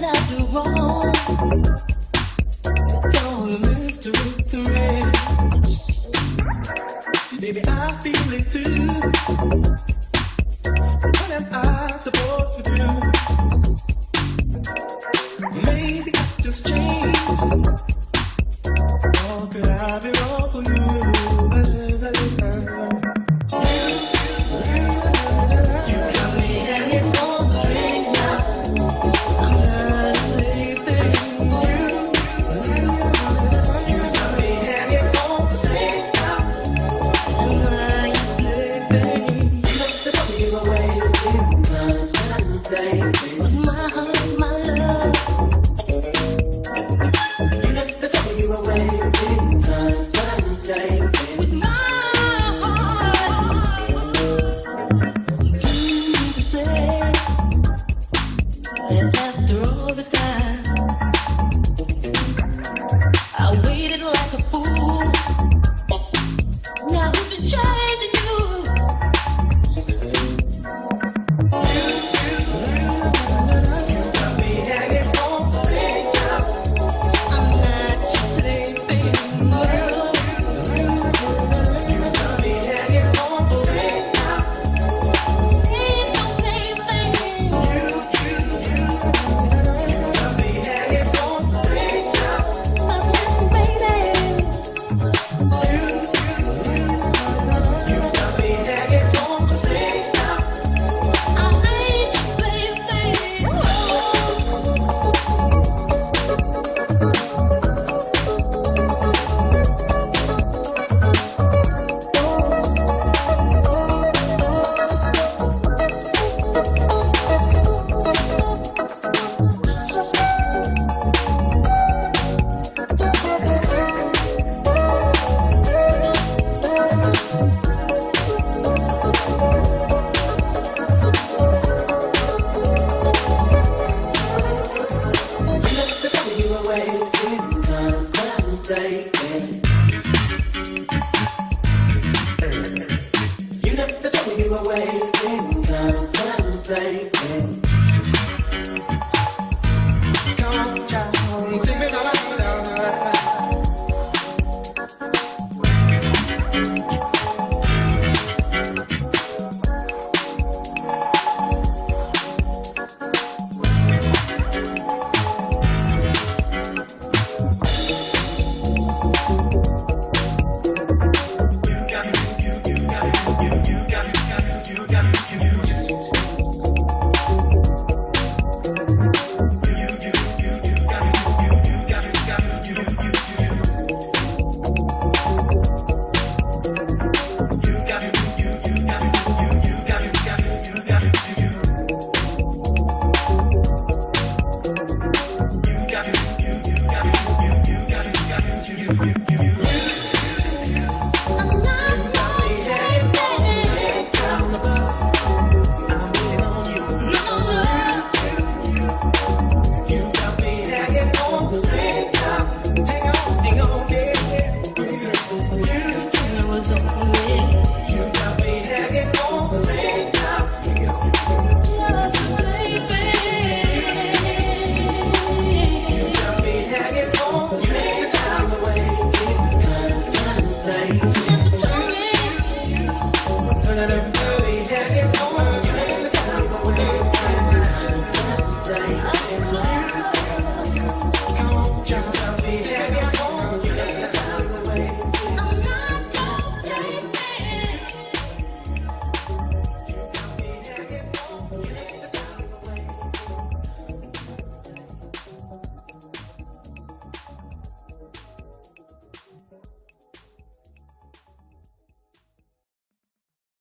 You. Bien, bien.